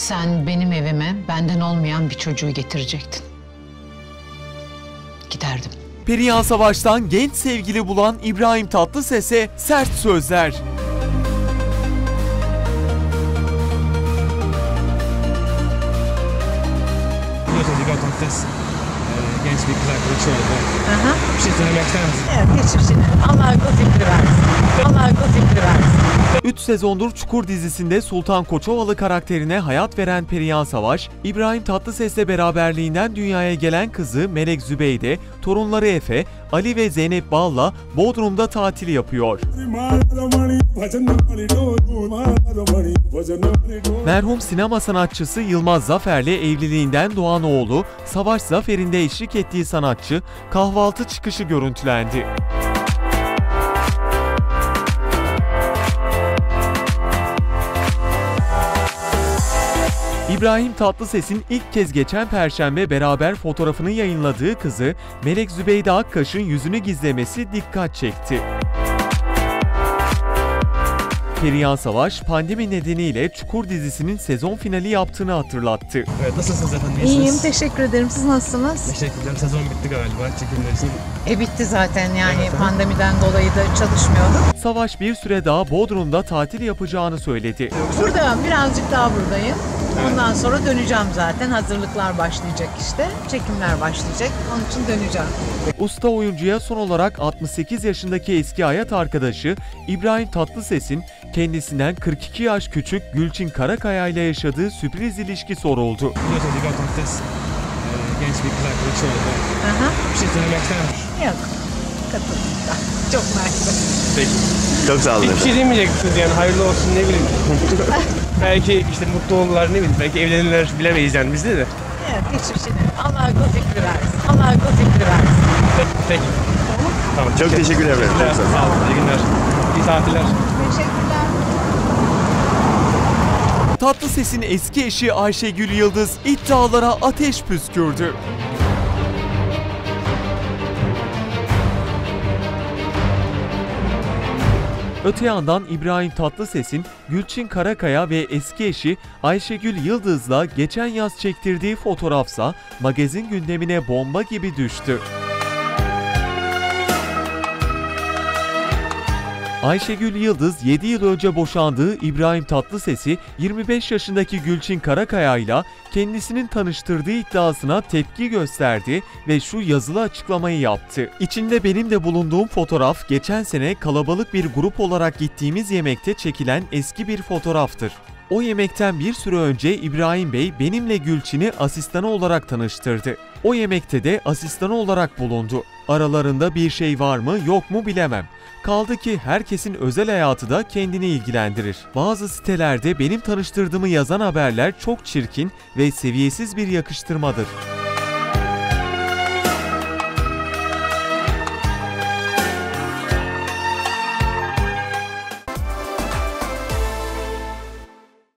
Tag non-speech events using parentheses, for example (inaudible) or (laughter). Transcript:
Sen benim evime benden olmayan bir çocuğu getirecektin. Giderdim. Perihan Savaş'tan genç sevgili bulan İbrahim Tatlıses'e sert sözler. Genç bir kız arkadaşı oldu. Aha. Bir şey söylemek ister misiniz? Evet, geçmişine. Allah akıl fikri versin. Allah akıl fikri versin. 3 sezondur Çukur dizisinde Sultan Koçovalı karakterine hayat veren Perihan Savaş, İbrahim Tatlıses'le beraberliğinden dünyaya gelen kızı Melek Zübeyde, torunları Efe, Ali ve Zeynep Bal'la Bodrum'da tatil yapıyor. Merhum sinema sanatçısı Yılmaz Zafer'le evliliğinden doğan oğlu Savaş Zafer'in de eşlik ettiği sanatçı kahvaltı çıkışı görüntülendi. İbrahim Tatlıses'in ilk kez geçen perşembe beraber fotoğrafını yayınladığı kızı Melek Zübeyde Akkaş'ın yüzünü gizlemesi dikkat çekti. Perihan Savaş, pandemi nedeniyle Çukur dizisinin sezon finali yaptığını hatırlattı. Evet, nasılsınız efendim? İyiyim, İyisiniz? teşekkür ederim. Siz nasılsınız? Teşekkürler. Sezon bitti galiba. Çekimler için. E bitti zaten yani pandemiden dolayı da çalışmıyorduk. Savaş bir süre daha Bodrum'da tatil yapacağını söyledi. Burada birazcık daha buradayım. Ondan sonra döneceğim zaten. Hazırlıklar başlayacak işte. Çekimler başlayacak. Onun için döneceğim. Usta oyuncuya son olarak 68 yaşındaki eski hayat arkadaşı İbrahim Tatlıses'in kendisinden 42 yaş küçük Gülçin Karakaya ile yaşadığı sürpriz ilişki soruldu. Biliyorsunuz İbrahim Tatlıses e, genç bir kız arkadaşı oldu. Aha. Bir şey söylemek ister? Yok. (laughs) Çok mersi. Peki. Çok sağ olun. Hiçbir şey demeyecek misiniz yani hayırlı olsun ne bileyim. (laughs) belki işte mutlu olurlar ne bileyim. Belki evlenirler bilemeyiz yani bizde de. Evet, geçmişine. Allah akıl fikri versin. Allah akıl fikri versin. Peki. Tamam. Çok teşekkür ederim. Çok sağ olun. Sağ olun. İyi günler. İyi tatiller. Teşekkürler. Tatlıses'in eski eşi Ayşegül Yıldız iddialara ateş püskürdü. Öte yandan İbrahim Tatlıses'in Gülçin Karakaya ve eski eşi Ayşegül Yıldız'la geçen yaz çektirdiği fotoğrafsa magazin gündemine bomba gibi düştü. Ayşegül Yıldız 7 yıl önce boşandığı İbrahim Tatlıses'i 25 yaşındaki Gülçin Karakaya ile kendisinin tanıştırdığı iddiasına tepki gösterdi ve şu yazılı açıklamayı yaptı. İçinde benim de bulunduğum fotoğraf geçen sene kalabalık bir grup olarak gittiğimiz yemekte çekilen eski bir fotoğraftır. O yemekten bir süre önce İbrahim Bey benimle Gülçin'i asistanı olarak tanıştırdı. O yemekte de asistanı olarak bulundu. Aralarında bir şey var mı yok mu bilemem. Kaldı ki herkesin özel hayatı da kendini ilgilendirir. Bazı sitelerde benim tanıştırdığımı yazan haberler çok çirkin ve seviyesiz bir yakıştırmadır.